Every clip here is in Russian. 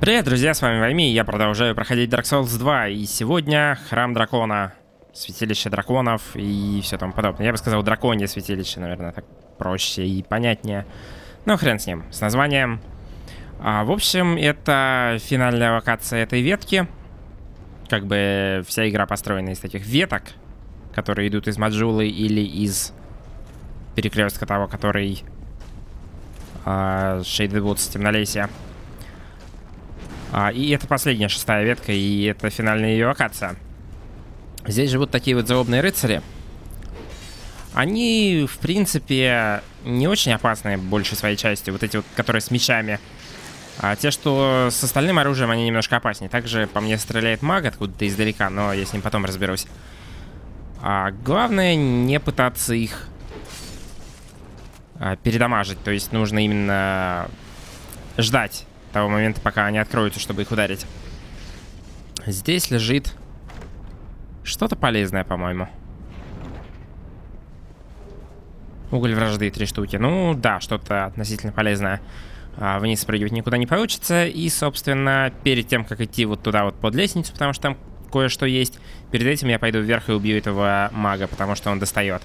Привет, друзья, с вами Вайми, я продолжаю проходить Dark Souls 2, и сегодня Храм Дракона, Святилище Драконов и все тому подобное. Я бы сказал Драконье Святилище, наверное, так проще и понятнее. Но хрен с ним, с названием. А, в общем, это финальная локация этой ветки. Как бы вся игра построена из таких веток, которые идут из Маджулы или из перекрестка того, который Shaded Woods, Темнолесья. А, и это последняя шестая ветка, и это финальная ее локация. Здесь живут такие вот злобные рыцари. Они, в принципе, не очень опасные большей своей части. Вот эти вот, которые с мечами. А те, что с остальным оружием, они немножко опаснее. Также по мне стреляет маг откуда-то издалека, но я с ним потом разберусь. А главное не пытаться их а, передамажить. То есть нужно именно ждать того момента, пока они откроются, чтобы их ударить. Здесь лежит что-то полезное, по-моему. Уголь вражды, три штуки. Ну, да, что-то относительно полезное. А, вниз спрыгивать никуда не получится. И, собственно, перед тем, как идти вот туда вот под лестницу, потому что там кое-что есть, перед этим я пойду вверх и убью этого мага, потому что он достает.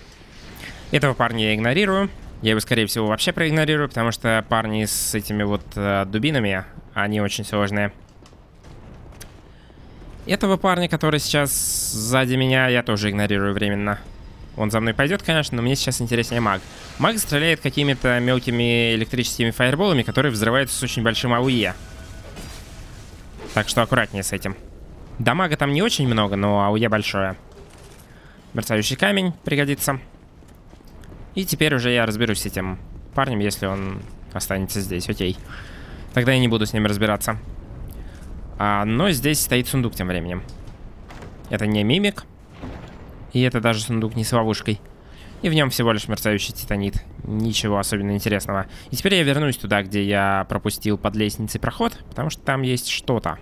Этого парня я игнорирую. Я его, скорее всего, вообще проигнорирую, потому что парни с этими вот э, дубинами, они очень сложные. Этого парня, который сейчас сзади меня, я тоже игнорирую временно. Он за мной пойдет, конечно, но мне сейчас интереснее маг. Маг стреляет какими-то мелкими электрическими фаерболами, которые взрываются с очень большим АУЕ. Так что аккуратнее с этим. Дамага там не очень много, но АУЕ большое. Мерцающий камень пригодится. И теперь уже я разберусь с этим парнем, если он останется здесь. Окей. Тогда я не буду с ним разбираться. А, но здесь стоит сундук тем временем. Это не мимик. И это даже сундук не с ловушкой. И в нем всего лишь мерцающий титанит. Ничего особенно интересного. И теперь я вернусь туда, где я пропустил под лестницей проход, потому что там есть что-то.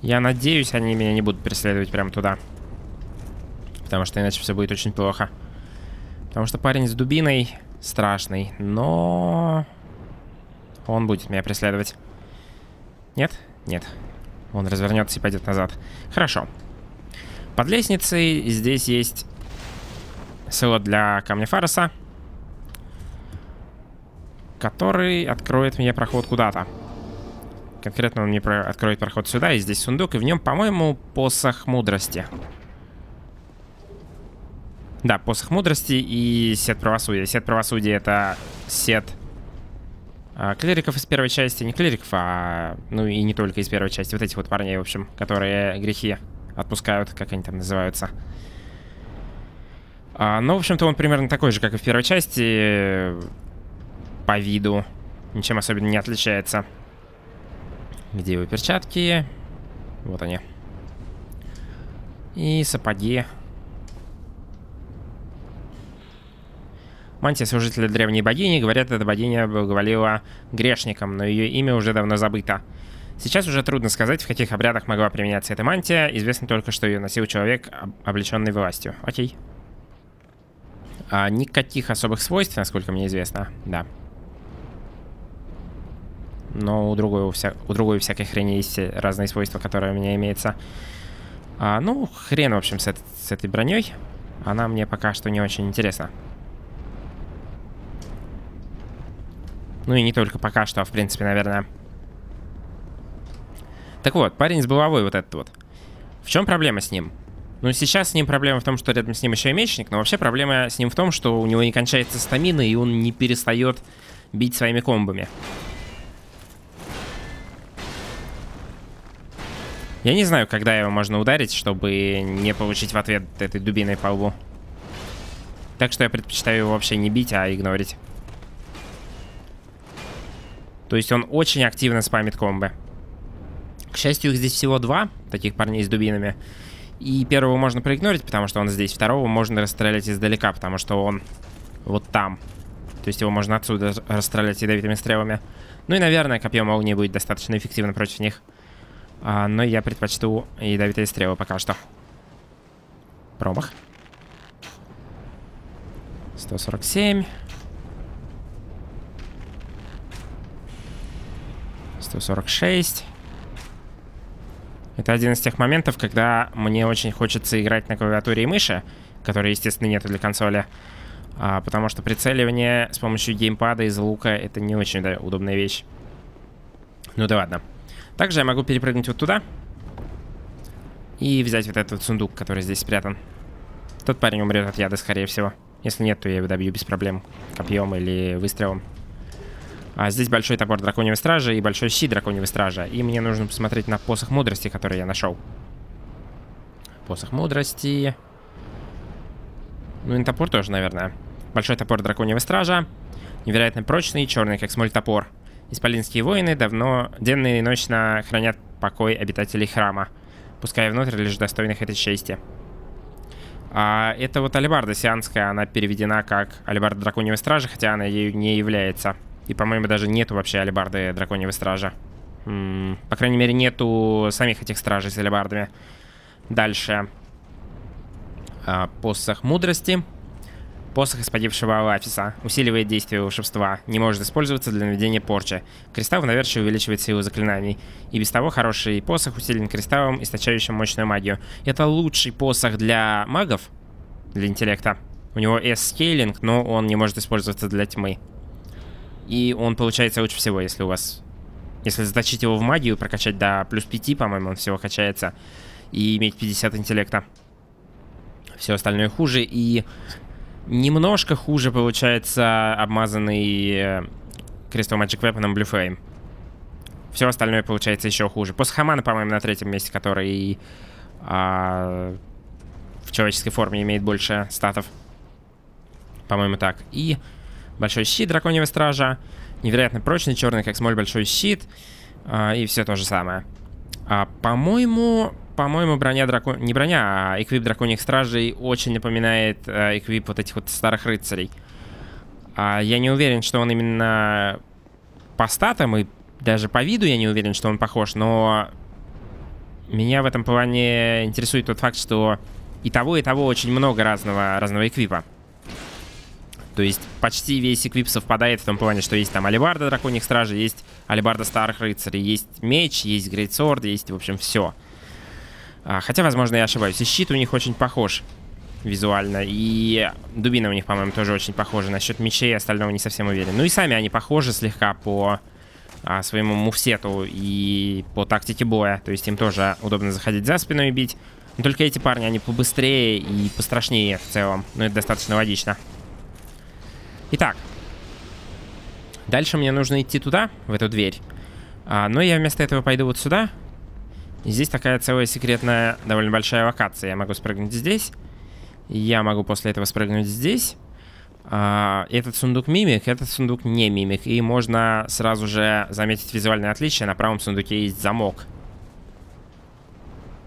Я надеюсь, они меня не будут преследовать прямо туда. Потому что иначе все будет очень плохо. Потому что парень с дубиной страшный, но... Он будет меня преследовать. Нет? Нет. Он развернется и пойдет назад. Хорошо. Под лестницей здесь есть село для камня Фароса, который откроет мне проход куда-то. Конкретно он мне откроет проход сюда, и здесь сундук, и в нем, по-моему, посох мудрости. Да, посох мудрости и сет правосудия. Сет правосудия это сет а, клириков из первой части. Не клириков, а... Ну и не только из первой части. Вот этих вот парней, в общем, которые грехи отпускают, как они там называются. А, ну, в общем-то, он примерно такой же, как и в первой части. По виду. Ничем особенно не отличается. Где его перчатки? Вот они. И сапоги. Мантия служителя древней богини, говорят, эта богиня благоволила грешникам, но ее имя уже давно забыто. Сейчас уже трудно сказать, в каких обрядах могла применяться эта мантия. Известно только, что ее носил человек, облеченный властью. Окей. А, никаких особых свойств, насколько мне известно. Да. Но у другой, у, вся... у другой всякой хрени есть разные свойства, которые у меня имеются. А, ну, хрен, в общем, с, с этой броней. Она мне пока что не очень интересна. Ну и не только пока что, а в принципе, наверное. Так вот, парень с булавой вот этот вот. В чем проблема с ним? Ну, сейчас с ним проблема в том, что рядом с ним еще и мечник, но вообще проблема с ним в том, что у него не кончается стамина, и он не перестает бить своими комбами. Я не знаю, когда его можно ударить, чтобы не получить в ответ этой дубиной по лбу. Так что я предпочитаю его вообще не бить, а игнорить. То есть он очень активно спамит комбы. К счастью, их здесь всего два, таких парней с дубинами. И первого можно проигнорить, потому что он здесь. Второго можно расстрелять издалека, потому что он вот там. То есть его можно отсюда расстрелять ядовитыми стрелами. Ну и, наверное, копье молнии будет достаточно эффективно против них. А, но я предпочту ядовитые стрелы пока что. Промах. 147. 146. Это один из тех моментов, когда мне очень хочется играть на клавиатуре и мыши, которые, естественно, нету для консоли. А, потому что прицеливание с помощью геймпада из лука это не очень да, удобная вещь. Ну да ладно. Также я могу перепрыгнуть вот туда. И взять вот этот сундук, который здесь спрятан. Тот парень умрет от яда, скорее всего. Если нет, то я его добью без проблем. Копьем или выстрелом. А здесь большой топор драконьего стража и большой щит драконьего стража. И мне нужно посмотреть на посох мудрости, который я нашел. Посох мудрости. Ну и топор тоже, наверное. Большой топор драконьего стража. Невероятно прочный, черный, как смоль топор. Исполинские воины давно денно и ночно хранят покой обитателей храма, пуская внутрь лишь достойных этой чести. А это вот алибарда сианская, она переведена как алибарда драконьего стража, хотя она ею не является. И, по-моему, даже нету вообще алибарды драконьего стража. М -м, по крайней мере, нету самих этих стражей с алибардами. Дальше. А, посох мудрости. Посох из погибшего Алафиса. Усиливает действие волшебства. Не может использоваться для наведения порчи. Кристалл в навершие увеличивает силу заклинаний. И без того хороший посох усилен кристаллом, источающим мощную магию. Это лучший посох для магов. Для интеллекта. У него S-скейлинг, но он не может использоваться для тьмы. И он получается лучше всего, если у вас... Если заточить его в магию, прокачать до плюс 5, по-моему, он всего качается. И иметь 50 интеллекта. Все остальное хуже. И немножко хуже получается обмазанный э, Crystal Magic Weapon Blue Flame. Все остальное получается еще хуже. После Хамана, по-моему, на третьем месте, который а, в человеческой форме имеет больше статов. По-моему, так. И большой щит драконьего стража. Невероятно прочный, черный, как смоль, большой щит. А, и все то же самое. А, по-моему, по-моему, броня дракон... Не броня, а эквип драконьих стражей очень напоминает а, эквип вот этих вот старых рыцарей. А, я не уверен, что он именно по статам и даже по виду я не уверен, что он похож, но меня в этом плане интересует тот факт, что и того, и того очень много разного, разного эквипа. То есть почти весь эквип совпадает в том плане, что есть там алибарда драконьих стражей, есть алибарда старых рыцарей, есть меч, есть грейтсорд, есть, в общем, все. А, хотя, возможно, я ошибаюсь. И щит у них очень похож визуально. И дубина у них, по-моему, тоже очень похожа. Насчет мечей и остального не совсем уверен. Ну и сами они похожи слегка по а, своему мувсету и по тактике боя. То есть им тоже удобно заходить за спину и бить. Но только эти парни, они побыстрее и пострашнее в целом. Но это достаточно логично. Итак. Дальше мне нужно идти туда, в эту дверь. А, но я вместо этого пойду вот сюда. И здесь такая целая секретная, довольно большая локация. Я могу спрыгнуть здесь. Я могу после этого спрыгнуть здесь. А, этот сундук мимик, этот сундук не мимик. И можно сразу же заметить визуальное отличие. На правом сундуке есть замок.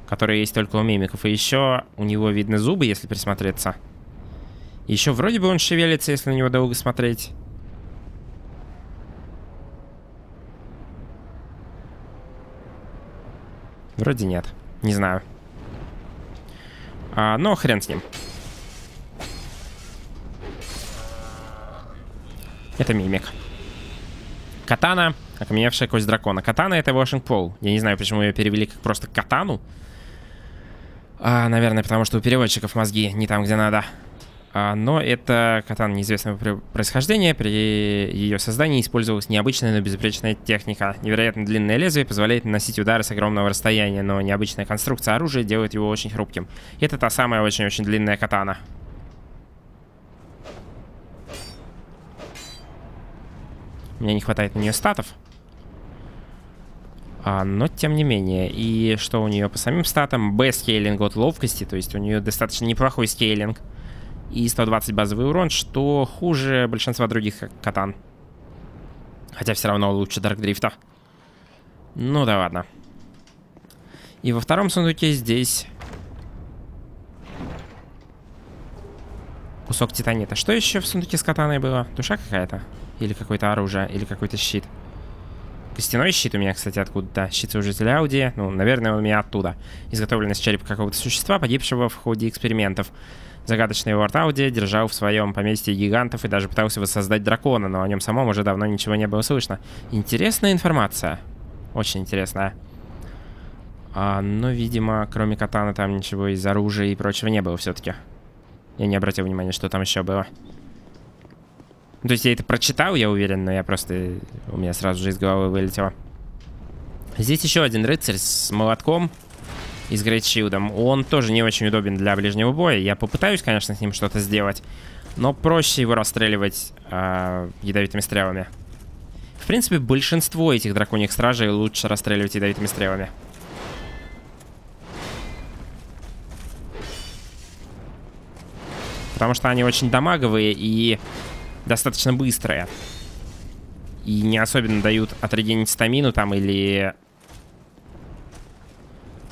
Который есть только у мимиков. И еще у него видны зубы, если присмотреться. Еще вроде бы он шевелится, если на него долго смотреть. Вроде нет. Не знаю. А, но хрен с ним. Это мимик. Катана, окаменевшая кость дракона. Катана это Washing Pole. Я не знаю, почему ее перевели как просто катану. А, наверное, потому что у переводчиков мозги не там, где надо. А, но это катана неизвестного происхождения. При ее создании использовалась необычная, но безупречная техника. Невероятно длинное лезвие позволяет наносить удары с огромного расстояния, но необычная конструкция оружия делает его очень хрупким. Это та самая очень-очень длинная катана. Мне не хватает на нее статов. А, но тем не менее. И что у нее по самим статам? B-скейлинг от ловкости, то есть у нее достаточно неплохой скейлинг и 120 базовый урон, что хуже большинства других катан. Хотя все равно лучше Даркдрифта. Ну да ладно. И во втором сундуке здесь... Кусок титанита. Что еще в сундуке с катаной было? Душа какая-то? Или какое-то оружие? Или какой-то щит? Костяной щит у меня, кстати, откуда-то. Щит служителя Ауди. Ну, наверное, у меня оттуда. Изготовлен из черепа какого-то существа, погибшего в ходе экспериментов. Загадочный Лорд Ауди держал в своем поместье гигантов и даже пытался воссоздать дракона, но о нем самом уже давно ничего не было слышно. Интересная информация. Очень интересная. А, но, видимо, кроме катана там ничего из оружия и прочего не было все-таки. Я не обратил внимания, что там еще было. То есть я это прочитал, я уверен, но я просто... У меня сразу же из головы вылетело. Здесь еще один рыцарь с молотком и с грейтшилдом. Он тоже не очень удобен для ближнего боя. Я попытаюсь, конечно, с ним что-то сделать. Но проще его расстреливать э, ядовитыми стрелами. В принципе, большинство этих драконьих стражей лучше расстреливать ядовитыми стрелами. Потому что они очень дамаговые и достаточно быстрые. И не особенно дают отрегенить стамину там или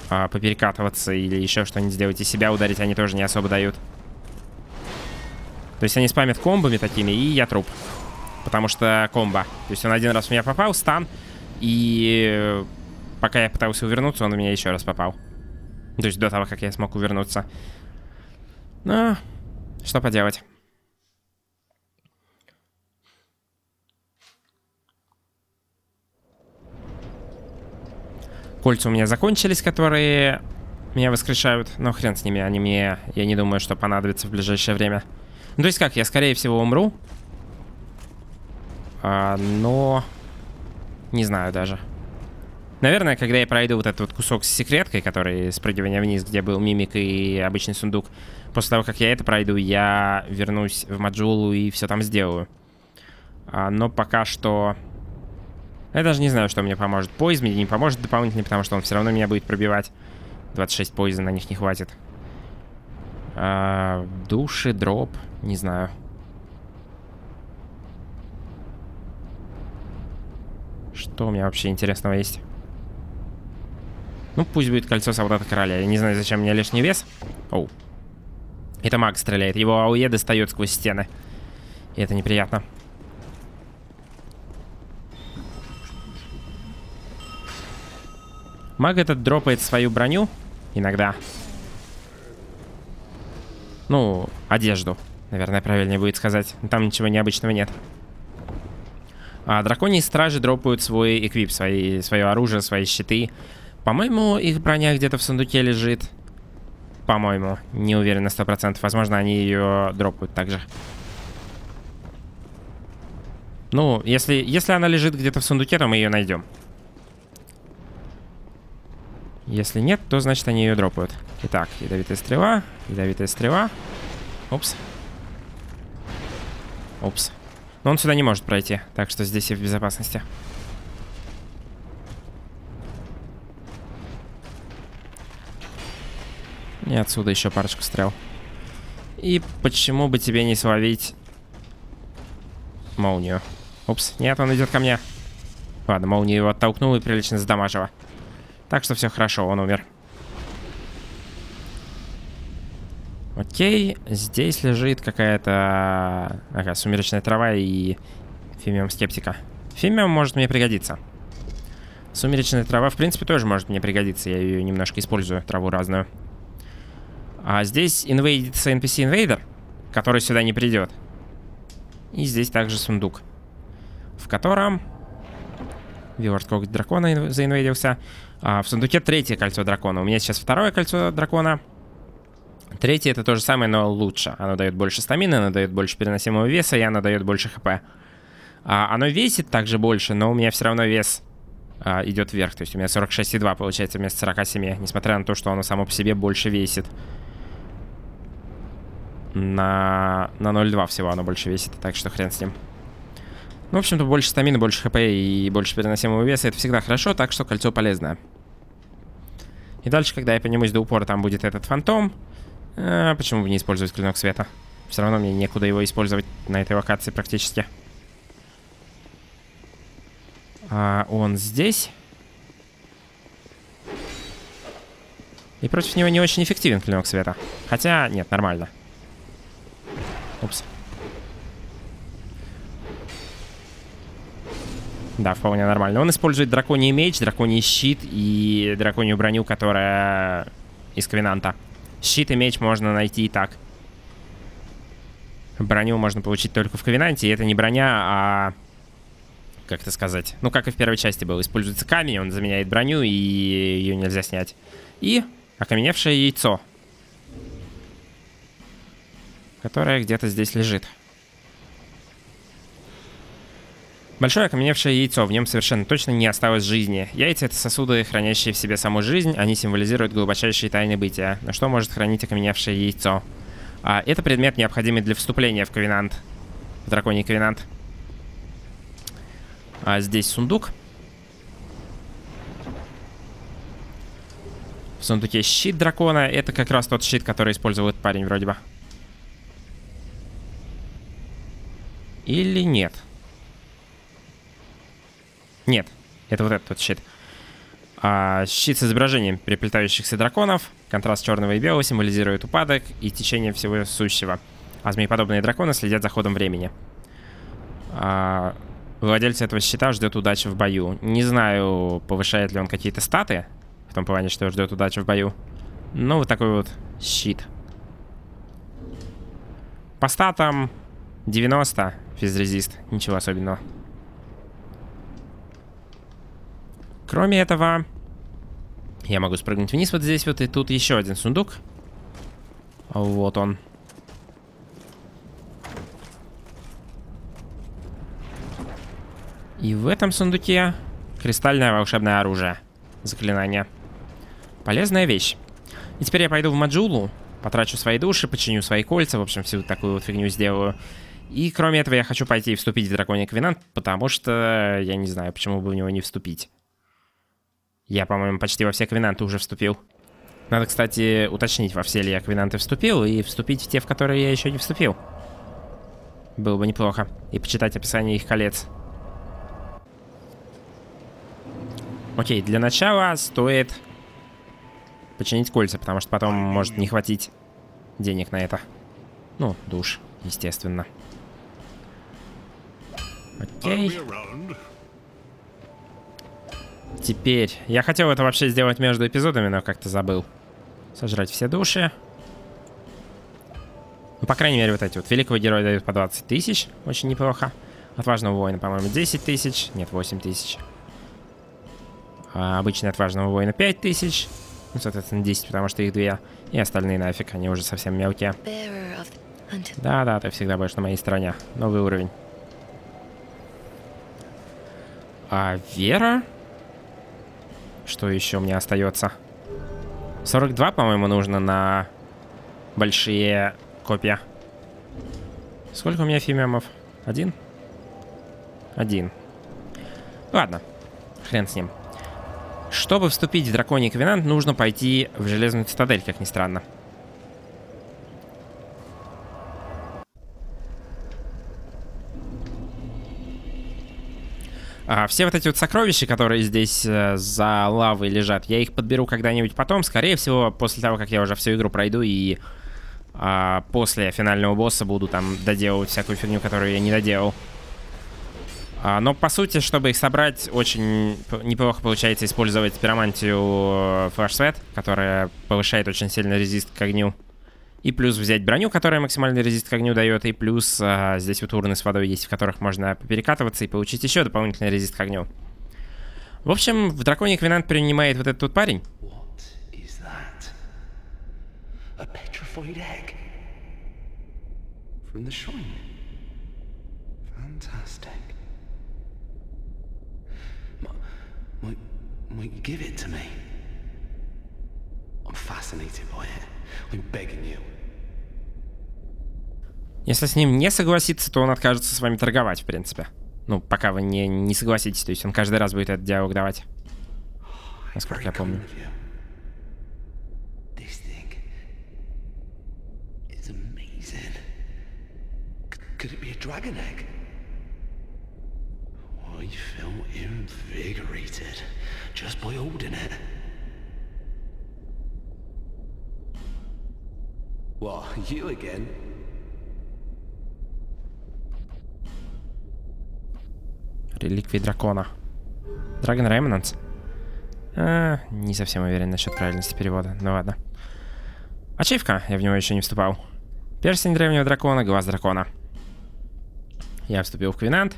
а, поперекатываться или еще что-нибудь сделать и себя ударить они тоже не особо дают. То есть они спамят комбами такими, и я труп. Потому что комбо. То есть он один раз в меня попал, стан, и пока я пытался увернуться, он у меня еще раз попал. То есть до того, как я смог увернуться. Но что поделать. Кольца у меня закончились, которые меня воскрешают. Но хрен с ними, они мне, я не думаю, что понадобится в ближайшее время. Ну, то есть как, я скорее всего умру. А, но... Не знаю даже. Наверное, когда я пройду вот этот вот кусок с секреткой, который спрыгивание вниз, где был мимик и обычный сундук, после того, как я это пройду, я вернусь в Маджулу и все там сделаю. А, но пока что... Я даже не знаю, что мне поможет. Поиз мне не поможет дополнительно, потому что он все равно меня будет пробивать. 26 поиза на них не хватит. А, души, дроп, не знаю. Что у меня вообще интересного есть? Ну, пусть будет кольцо солдата короля. Я не знаю, зачем мне лишний вес. Оу. Это маг стреляет. Его АУЕ достает сквозь стены. И это неприятно. Маг этот дропает свою броню иногда. Ну, одежду, наверное, правильнее будет сказать. Там ничего необычного нет. А драконьи стражи дропают свой эквип, свои, свое оружие, свои щиты. По-моему, их броня где-то в сундуке лежит. По-моему, не уверен на 100%. Возможно, они ее дропают также. Ну, если, если она лежит где-то в сундуке, то мы ее найдем. Если нет, то значит они ее дропают. Итак, ядовитая стрела, ядовитая стрела. Опс. Опс. Но он сюда не может пройти, так что здесь я в безопасности. И отсюда еще парочку стрел. И почему бы тебе не словить молнию? Упс, нет, он идет ко мне. Ладно, молнию его оттолкнул и прилично задамажила. Так что все хорошо, он умер. Окей, здесь лежит какая-то... Ага, сумеречная трава и фимиум скептика. Фимиум может мне пригодиться. Сумеречная трава, в принципе, тоже может мне пригодиться. Я ее немножко использую, траву разную. А здесь инвейдится NPC Invader, который сюда не придет. И здесь также сундук, в котором... Виворд коготь дракона заинвейдился. А в сундуке третье кольцо дракона. У меня сейчас второе кольцо дракона. Третье это то же самое, но лучше. Оно дает больше стамины, оно дает больше переносимого веса, и оно дает больше хп. А, оно весит также больше, но у меня все равно вес а, идет вверх. То есть у меня 46,2 получается вместо 47, несмотря на то, что оно само по себе больше весит. На, на 0,2 всего оно больше весит, так что хрен с ним. Ну, в общем-то, больше стамины, больше хп и больше переносимого веса. Это всегда хорошо, так что кольцо полезное. И дальше, когда я поднимусь до упора, там будет этот фантом. А, почему бы не использовать клинок света? Все равно мне некуда его использовать на этой локации практически. А он здесь. И против него не очень эффективен клинок света. Хотя, нет, нормально. Упс. Да, вполне нормально. Он использует драконий меч, драконий щит и драконью броню, которая из Квинанта. Щит и меч можно найти и так. Броню можно получить только в Ковенанте, и это не броня, а как это сказать. Ну, как и в первой части был. Используется камень, он заменяет броню, и ее нельзя снять. И окаменевшее яйцо. Которое где-то здесь лежит. Большое окаменевшее яйцо, в нем совершенно точно не осталось жизни. Яйца — это сосуды, хранящие в себе саму жизнь, они символизируют глубочайшие тайны бытия. Но что может хранить окаменевшее яйцо? А, это предмет, необходимый для вступления в Ковенант. В Драконий Ковенант. А здесь сундук. В сундуке щит дракона. Это как раз тот щит, который использует парень вроде бы. Или нет? Нет, это вот этот вот щит. А, щит с изображением переплетающихся драконов. Контраст черного и белого символизирует упадок и течение всего сущего. А змееподобные драконы следят за ходом времени. А, Владельца этого щита ждет удача в бою. Не знаю, повышает ли он какие-то статы, в том плане, что ждет удача в бою. Ну, вот такой вот щит. По статам 90 физрезист. Ничего особенного. Кроме этого, я могу спрыгнуть вниз вот здесь вот, и тут еще один сундук. Вот он. И в этом сундуке кристальное волшебное оружие. Заклинание. Полезная вещь. И теперь я пойду в Маджулу, потрачу свои души, починю свои кольца, в общем, всю такую вот фигню сделаю. И кроме этого я хочу пойти и вступить в Драконий Квинант, потому что я не знаю, почему бы в него не вступить. Я, по-моему, почти во все Квинанты уже вступил. Надо, кстати, уточнить, во все ли я Квинанты вступил, и вступить в те, в которые я еще не вступил. Было бы неплохо. И почитать описание их колец. Окей, для начала стоит починить кольца, потому что потом может не хватить денег на это. Ну, душ, естественно. Окей. Теперь, я хотел это вообще сделать между эпизодами, но как-то забыл. Сожрать все души. Ну, по крайней мере, вот эти вот. Великого героя дают по 20 тысяч, очень неплохо. Отважного воина, по-моему, 10 тысяч. Нет, 8 тысяч. А обычный отважного воина 5000. Ну, соответственно, 10, потому что их две. И остальные нафиг, они уже совсем мелкие. Да-да, ты всегда будешь на моей стороне. Новый уровень. А Вера? Что еще мне остается? 42, по-моему, нужно на большие копья. Сколько у меня фимемов? Один? Один. Ладно. Хрен с ним. Чтобы вступить в Драконий Ковенант, нужно пойти в Железную Цитадель, как ни странно. А, все вот эти вот сокровища, которые здесь э, за лавой лежат, я их подберу когда-нибудь потом. Скорее всего, после того, как я уже всю игру пройду и а, после финального босса буду там доделывать всякую фигню, которую я не доделал. А, но по сути, чтобы их собрать, очень неплохо получается использовать пиромантию Flash Sweat, которая повышает очень сильно резист к огню. И плюс взять броню, которая максимальный резист к огню дает. И плюс а, здесь вот урны с водой есть, в которых можно перекатываться и получить еще дополнительный резист к огню. В общем, в Драконе Квинант принимает вот этот тут парень. Fascinated by it. I'm begging you. Если с ним не согласиться, то он откажется с вами торговать, в принципе. Ну, пока вы не, не согласитесь. То есть он каждый раз будет этот диалог давать. Насколько я помню. Could it be a dragon egg? I feel invigorated just by holding it. What, you again? Реликвии дракона. Dragon Remnants? А, не совсем уверен насчет правильности перевода. Ну ладно. Ачивка. Я в него еще не вступал. Перстень древнего дракона, глаз дракона. Я вступил в Квинант.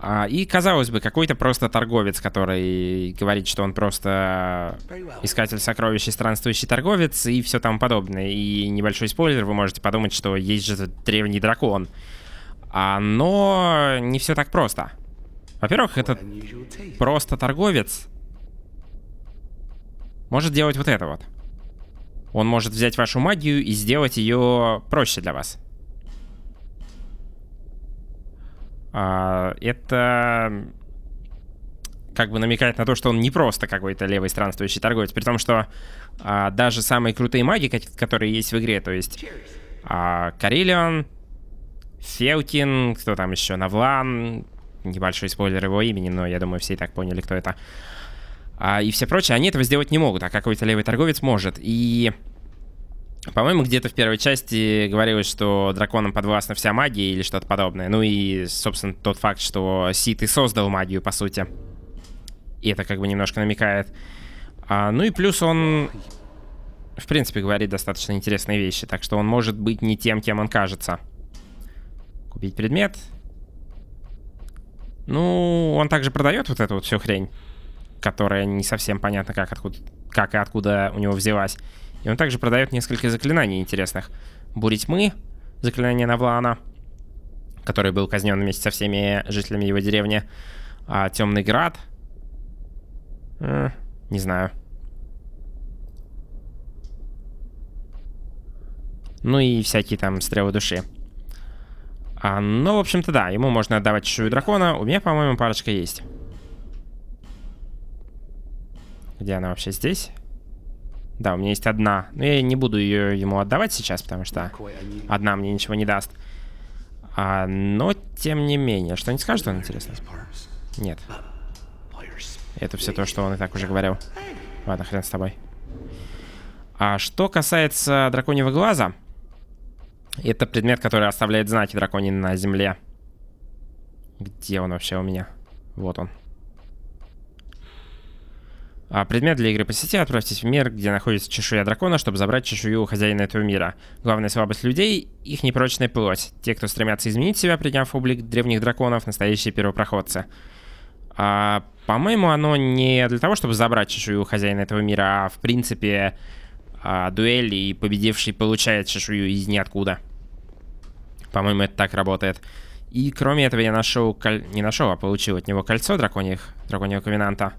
А, и, казалось бы, какой-то просто торговец, который говорит, что он просто искатель сокровищ и странствующий торговец и все тому подобное. И небольшой спойлер, вы можете подумать, что есть же древний дракон. А, но не все так просто. Во-первых, этот просто торговец может делать вот это вот. Он может взять вашу магию и сделать ее проще для вас. А, это как бы намекает на то, что он не просто какой-то левый странствующий торговец, при том, что а, даже самые крутые маги, которые есть в игре, то есть а, Карелион, Фелкин, кто там еще, Навлан, небольшой спойлер его имени, но я думаю, все и так поняли, кто это. А, и все прочие, они этого сделать не могут, а какой-то левый торговец может. И по-моему, где-то в первой части говорилось, что драконам подвластна вся магия или что-то подобное. Ну и, собственно, тот факт, что Сит и создал магию, по сути. И это как бы немножко намекает. А, ну и плюс он, в принципе, говорит достаточно интересные вещи. Так что он может быть не тем, кем он кажется. Купить предмет. Ну, он также продает вот эту вот всю хрень, которая не совсем понятно, как, откуда, как и откуда у него взялась. И он также продает несколько заклинаний интересных. Бури тьмы, заклинание Навлана, который был казнен вместе со всеми жителями его деревни. А, Темный град. Э, не знаю. Ну и всякие там стрелы души. А, ну, в общем-то, да, ему можно отдавать чешую дракона. У меня, по-моему, парочка есть. Где она вообще здесь? Да, у меня есть одна. Но я не буду ее ему отдавать сейчас, потому что одна мне ничего не даст. А, но, тем не менее, что не скажет он, интересно? Нет. Это все то, что он и так уже говорил. Ладно, хрен с тобой. А что касается драконьего глаза, это предмет, который оставляет знаки драконии на земле. Где он вообще у меня? Вот он. А предмет для игры по сети отправьтесь в мир, где находится чешуя дракона, чтобы забрать чешую у хозяина этого мира. Главная слабость людей — их непрочная плоть. Те, кто стремятся изменить себя, приняв облик древних драконов, настоящие первопроходцы. А, по-моему, оно не для того, чтобы забрать чешую у хозяина этого мира, а в принципе а, дуэль и победивший получает чешую из ниоткуда. По-моему, это так работает. И кроме этого я нашел... Коль... Не нашел, а получил от него кольцо драконьих... драконьего ковенанта.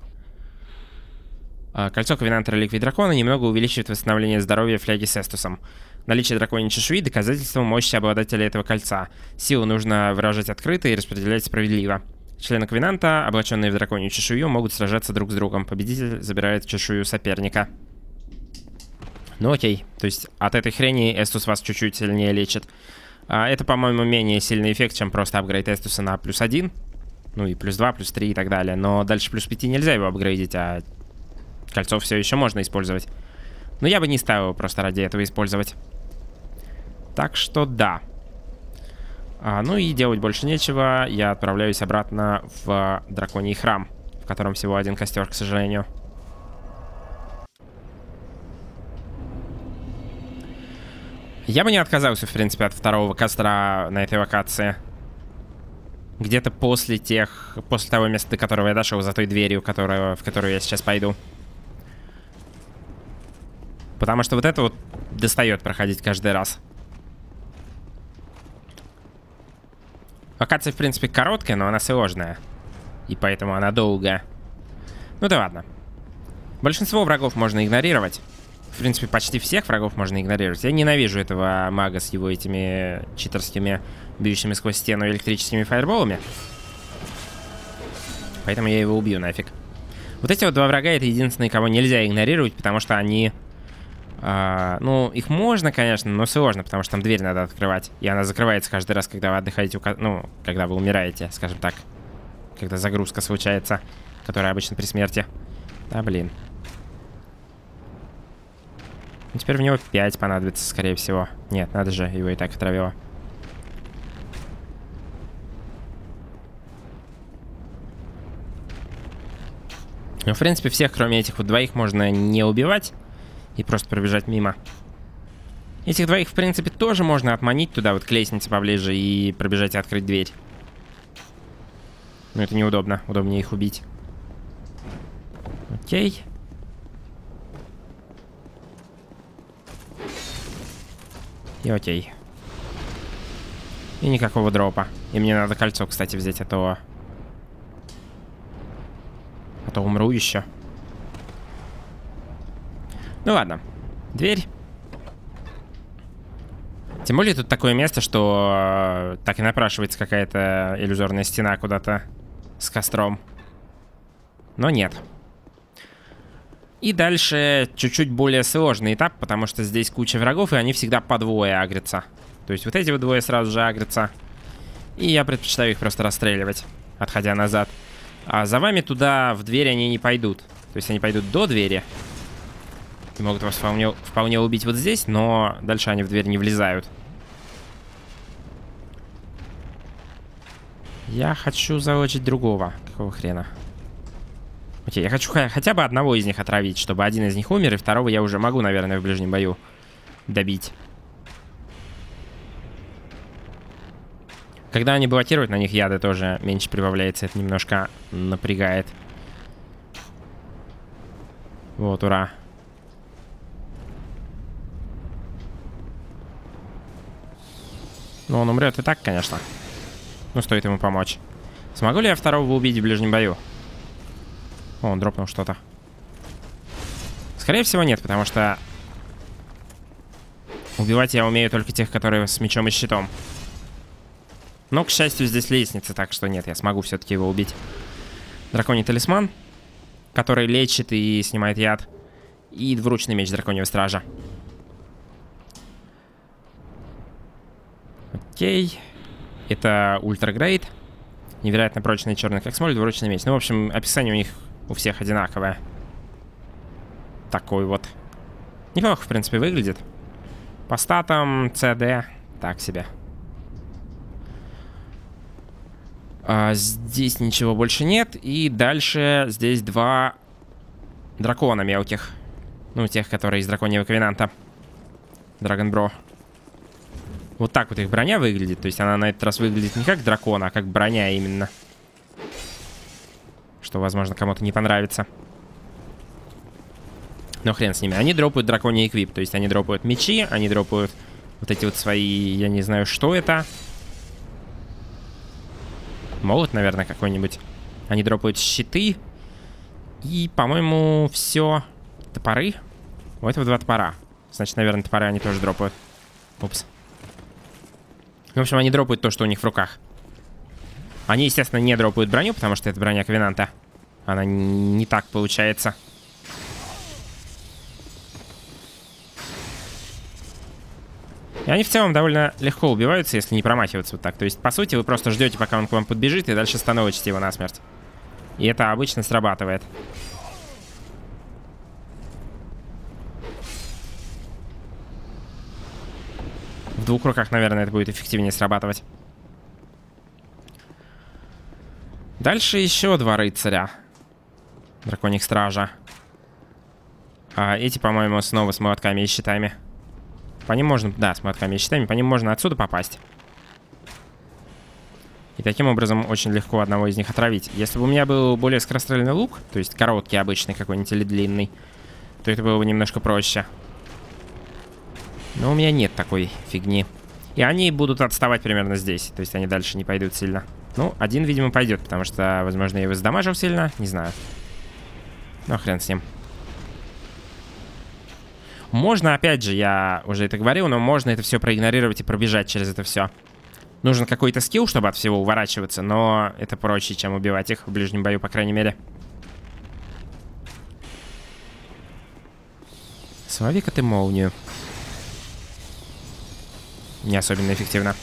А, кольцо Ковенанта Реликвии Дракона немного увеличивает восстановление здоровья фляги с Эстусом. Наличие драконьей чешуи – доказательство мощи обладателя этого кольца. Силу нужно выражать открыто и распределять справедливо. Члены Ковенанта, облаченные в драконью чешую, могут сражаться друг с другом. Победитель забирает чешую соперника. Ну окей, то есть от этой хрени Эстус вас чуть-чуть сильнее лечит. А, это, по-моему, менее сильный эффект, чем просто апгрейд Эстуса на плюс один. Ну и плюс два, плюс три и так далее. Но дальше плюс пяти нельзя его апгрейдить, а Кольцо все еще можно использовать. Но я бы не стал его просто ради этого использовать. Так что да. А, ну и делать больше нечего. Я отправляюсь обратно в драконий храм, в котором всего один костер, к сожалению. Я бы не отказался, в принципе, от второго костра на этой локации. Где-то после тех... После того места, до которого я дошел, за той дверью, которую, в которую я сейчас пойду. Потому что вот это вот достает проходить каждый раз. Локация, в принципе, короткая, но она сложная. И поэтому она долгая. Ну да ладно. Большинство врагов можно игнорировать. В принципе, почти всех врагов можно игнорировать. Я ненавижу этого мага с его этими читерскими, бьющими сквозь стену электрическими фаерболами. Поэтому я его убью нафиг. Вот эти вот два врага это единственные, кого нельзя игнорировать, потому что они а, ну, их можно, конечно, но сложно, потому что там дверь надо открывать. И она закрывается каждый раз, когда вы отдыхаете, ну, когда вы умираете, скажем так. Когда загрузка случается, которая обычно при смерти. Да, блин. Ну, теперь в него 5 понадобится, скорее всего. Нет, надо же, его и так отравило. Ну, в принципе, всех, кроме этих вот двоих, можно не убивать и просто пробежать мимо. Этих двоих, в принципе, тоже можно отманить туда, вот к лестнице поближе, и пробежать и открыть дверь. Но это неудобно. Удобнее их убить. Окей. И окей. И никакого дропа. И мне надо кольцо, кстати, взять, а то... А то умру еще. Ну ладно. Дверь. Тем более тут такое место, что э, так и напрашивается какая-то иллюзорная стена куда-то с костром. Но нет. И дальше чуть-чуть более сложный этап, потому что здесь куча врагов, и они всегда по двое агрятся. То есть вот эти вот двое сразу же агрятся. И я предпочитаю их просто расстреливать, отходя назад. А за вами туда, в дверь, они не пойдут. То есть они пойдут до двери. И могут вас вполне, вполне убить вот здесь, но дальше они в дверь не влезают. Я хочу залочить другого. Какого хрена? Окей, я хочу хотя бы одного из них отравить, чтобы один из них умер, и второго я уже могу, наверное, в ближнем бою добить. Когда они блокируют, на них яды тоже меньше прибавляется. Это немножко напрягает. Вот, ура. Ну, он умрет и так, конечно. Ну, стоит ему помочь. Смогу ли я второго убить в ближнем бою? О, он дропнул что-то. Скорее всего, нет, потому что... Убивать я умею только тех, которые с мечом и щитом. Но, к счастью, здесь лестница, так что нет, я смогу все-таки его убить. Драконий талисман, который лечит и снимает яд. И двуручный меч драконьего стража. Окей. Это ультрагрейд. Невероятно прочный черный как смоль, двуручный меч. Ну, в общем, описание у них у всех одинаковое. Такой вот. Неплохо, в принципе, выглядит. По статам CD так себе. А, здесь ничего больше нет. И дальше здесь два дракона мелких. Ну, тех, которые из драконьего ковенанта. Драгонбро. Вот так вот их броня выглядит. То есть она на этот раз выглядит не как дракон, а как броня именно. Что, возможно, кому-то не понравится. Но хрен с ними. Они дропают драконий эквип. То есть они дропают мечи, они дропают вот эти вот свои... Я не знаю, что это. Молот, наверное, какой-нибудь. Они дропают щиты. И, по-моему, все. Топоры. У этого два топора. Значит, наверное, топоры они тоже дропают. Упс. В общем, они дропают то, что у них в руках. Они, естественно, не дропают броню, потому что это броня Ковенанта. Она не так получается. И они в целом довольно легко убиваются, если не промахиваться вот так. То есть, по сути, вы просто ждете, пока он к вам подбежит, и дальше становитесь его насмерть. И это обычно срабатывает. В двух руках, наверное, это будет эффективнее срабатывать. Дальше еще два рыцаря. Драконих стража. А эти, по-моему, снова с молотками и щитами. По ним можно... Да, с молотками и щитами. По ним можно отсюда попасть. И таким образом очень легко одного из них отравить. Если бы у меня был более скорострельный лук, то есть короткий обычный какой-нибудь или длинный, то это было бы немножко проще. Но у меня нет такой фигни. И они будут отставать примерно здесь. То есть они дальше не пойдут сильно. Ну, один, видимо, пойдет, потому что, возможно, я его сдамажил сильно. Не знаю. Ну, хрен с ним. Можно, опять же, я уже это говорил, но можно это все проигнорировать и пробежать через это все. Нужен какой-то скилл, чтобы от всего уворачиваться, но это проще, чем убивать их в ближнем бою, по крайней мере. Слови-ка ты молнию. Не особенно эффективно.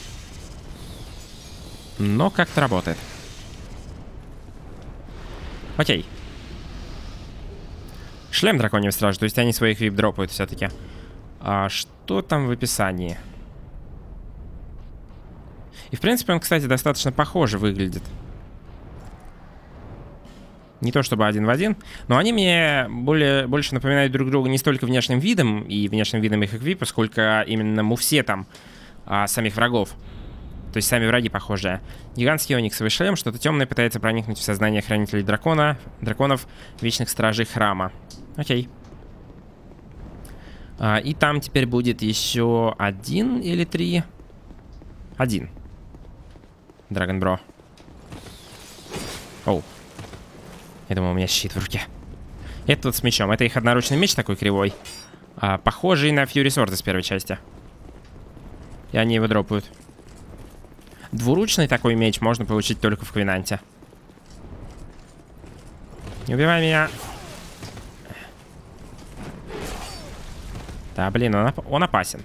Но как-то работает. Окей. Шлем драконьего стражи, то есть они своих вип дропают все-таки. А что там в описании? И, в принципе, он, кстати, достаточно похоже выглядит. Не то чтобы один в один, но они мне более, больше напоминают друг друга не столько внешним видом и внешним видом их эквипа, сколько именно мувсетом а, самих врагов. То есть сами враги похожие. Гигантский ониксовый шлем, что-то темное пытается проникнуть в сознание хранителей дракона, драконов, вечных стражей храма. Окей. А, и там теперь будет еще один или три? Один. Драгон Бро. Оу. Я думал, у меня щит в руке. Это вот с мечом. Это их одноручный меч такой кривой. А, похожий на Фьюри Сорд из первой части. И они его дропают. Двуручный такой меч можно получить только в Квинанте. Не убивай меня. Да, блин, он, оп он опасен.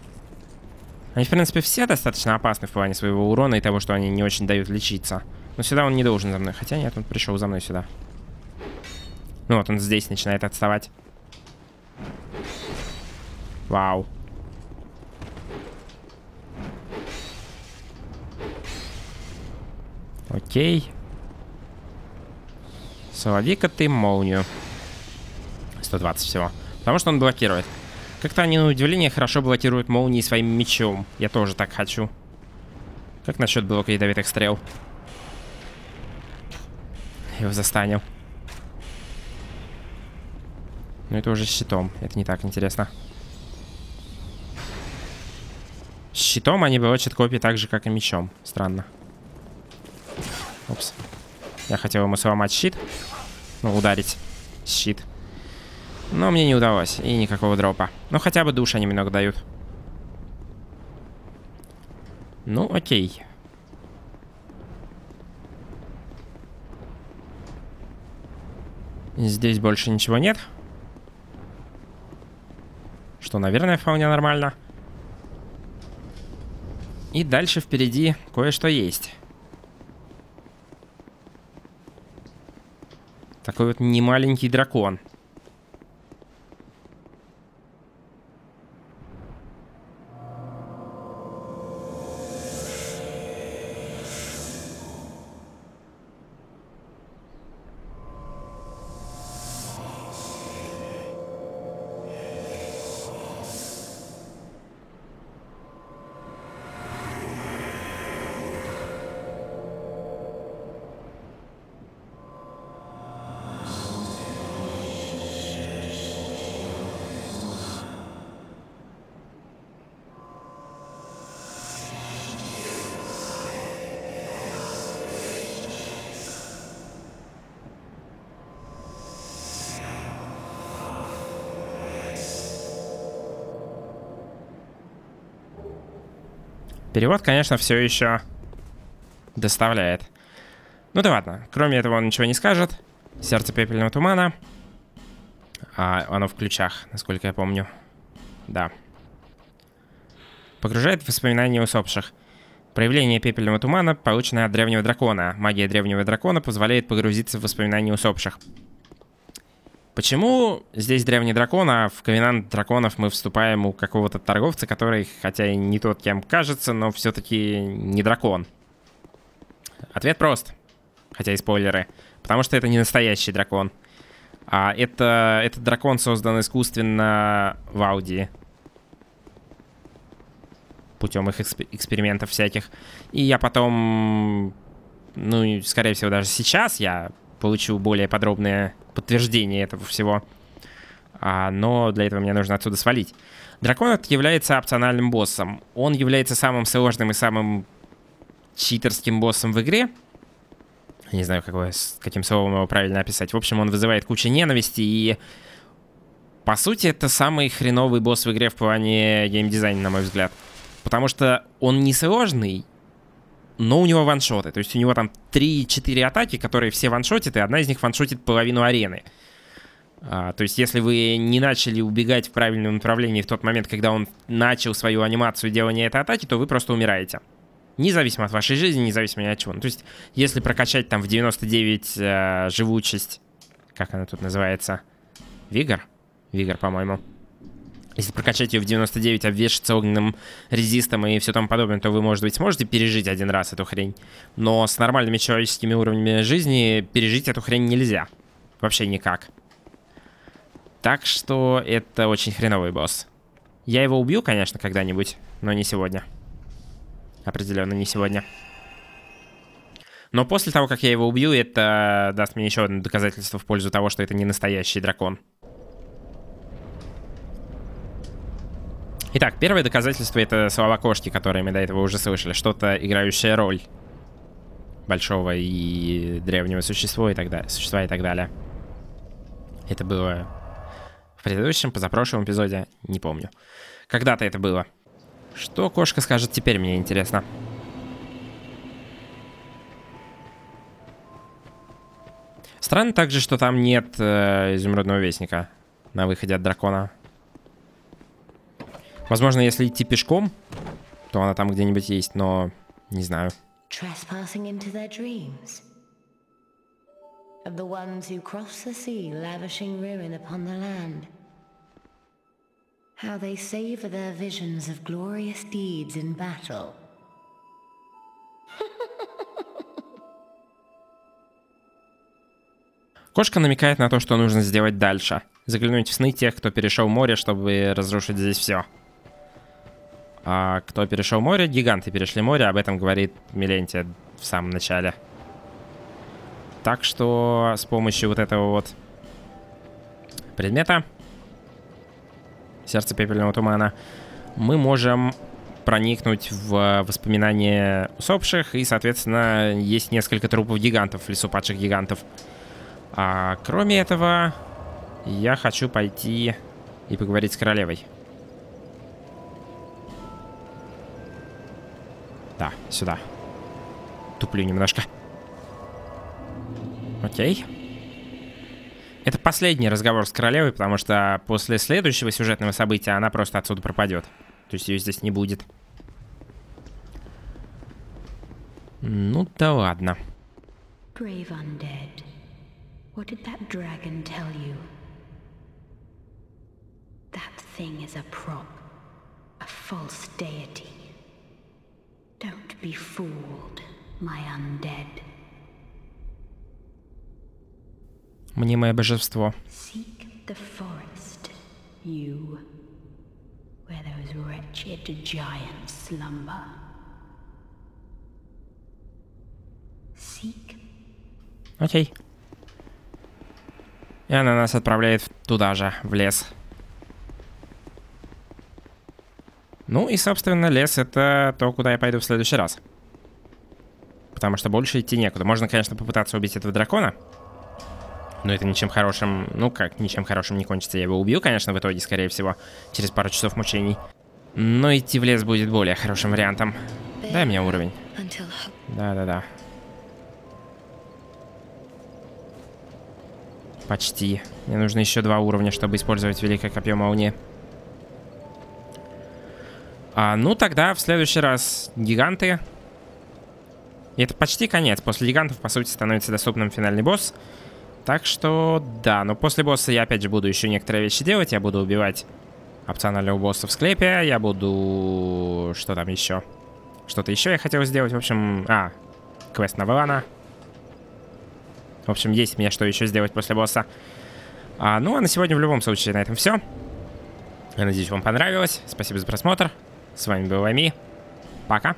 Они, в принципе, все достаточно опасны в плане своего урона и того, что они не очень дают лечиться. Но сюда он не должен за мной. Хотя нет, он пришел за мной сюда. Ну вот, он здесь начинает отставать. Вау. Окей. Солови-ка ты молнию. 120 всего. Потому что он блокирует. Как-то они, на удивление, хорошо блокируют молнии своим мечом. Я тоже так хочу. Как насчет блока ядовитых стрел? Его застанил. Но это уже щитом. Это не так интересно. Щитом они блочат копии так же, как и мечом. Странно. Упс. Я хотел ему сломать щит. Ну, ударить щит. Но мне не удалось. И никакого дропа. Ну, хотя бы душ они немного дают. Ну, окей. Здесь больше ничего нет. Что, наверное, вполне нормально. И дальше впереди кое-что есть. Такой вот немаленький дракон. Перевод, конечно, все еще доставляет. Ну да ладно. Кроме этого он ничего не скажет. Сердце пепельного тумана. А, оно в ключах, насколько я помню. Да. Погружает в воспоминания усопших. Проявление пепельного тумана, полученное от древнего дракона. Магия древнего дракона позволяет погрузиться в воспоминания усопших. Почему здесь древний дракон, а в ковенант драконов мы вступаем у какого-то торговца, который, хотя и не тот, кем кажется, но все-таки не дракон? Ответ прост, хотя и спойлеры. Потому что это не настоящий дракон. А это, этот дракон создан искусственно в Ауди. Путем их эксп экспериментов всяких. И я потом, ну, скорее всего, даже сейчас я получу более подробное подтверждение этого всего. А, но для этого мне нужно отсюда свалить. Дракон является опциональным боссом. Он является самым сложным и самым читерским боссом в игре. Не знаю, какое, каким словом его правильно описать. В общем, он вызывает кучу ненависти и... По сути, это самый хреновый босс в игре в плане геймдизайна, на мой взгляд. Потому что он не сложный, но у него ваншоты. То есть у него там 3-4 атаки, которые все ваншотят, и одна из них ваншотит половину арены. А, то есть если вы не начали убегать в правильном направлении в тот момент, когда он начал свою анимацию делания этой атаки, то вы просто умираете. Независимо от вашей жизни, независимо ни от чего. Ну, то есть если прокачать там в 99 э, живучесть, как она тут называется? Вигор? Вигор, по-моему. Если прокачать ее в 99, обвешаться огненным резистом и все тому подобное, то вы, может быть, сможете пережить один раз эту хрень. Но с нормальными человеческими уровнями жизни пережить эту хрень нельзя. Вообще никак. Так что это очень хреновый босс. Я его убью, конечно, когда-нибудь, но не сегодня. Определенно не сегодня. Но после того, как я его убью, это даст мне еще одно доказательство в пользу того, что это не настоящий дракон. Итак, первое доказательство это слова кошки, которые мы до этого уже слышали. Что-то играющая роль большого и древнего существа и так далее. Существа и так далее. Это было в предыдущем, позапрошлом эпизоде, не помню. Когда-то это было. Что кошка скажет теперь, мне интересно. Странно также, что там нет э, изумрудного вестника на выходе от дракона. Возможно, если идти пешком, то она там где-нибудь есть, но не знаю. Trespassing into their dreams. Of the ones who cross the sea, lavishing ruin upon the land. How they savor their visions of glorious deeds in battle. Кошка намекает на то, что нужно сделать дальше. Заглянуть в сны тех, кто перешел море, чтобы разрушить здесь все. А кто перешел море? Гиганты перешли море, об этом говорит Милентия в самом начале. Так что с помощью вот этого вот предмета, сердце пепельного тумана, мы можем проникнуть в воспоминания усопших, и, соответственно, есть несколько трупов гигантов, в лесу падших гигантов. А кроме этого, я хочу пойти и поговорить с королевой. Да, сюда. Туплю немножко. Окей. Это последний разговор с королевой, потому что после следующего сюжетного события она просто отсюда пропадет. То есть ее здесь не будет. Ну да ладно. Brave undead. What did that dragon tell you? That thing is a prop. A false deity. Don't be fooled, my undead. Мнимое божество. Seek the forest, you, where those wretched giants slumber. Seek. Окей. И она нас отправляет туда же, в лес. Ну и, собственно, лес — это то, куда я пойду в следующий раз. Потому что больше идти некуда. Можно, конечно, попытаться убить этого дракона. Но это ничем хорошим... Ну как, ничем хорошим не кончится. Я его убью, конечно, в итоге, скорее всего, через пару часов мучений. Но идти в лес будет более хорошим вариантом. Дай мне уровень. Да-да-да. Почти. Мне нужно еще два уровня, чтобы использовать Великое Копье Молнии. А, ну, тогда в следующий раз гиганты. Это почти конец. После гигантов, по сути, становится доступным финальный босс. Так что, да. Но после босса я, опять же, буду еще некоторые вещи делать. Я буду убивать опционального босса в склепе. Я буду... Что там еще? Что-то еще я хотел сделать. В общем... А, квест на Валана. В общем, есть мне что еще сделать после босса. А, ну, а на сегодня в любом случае на этом все. Я надеюсь, вам понравилось. Спасибо за просмотр. С вами был Ами. Пока.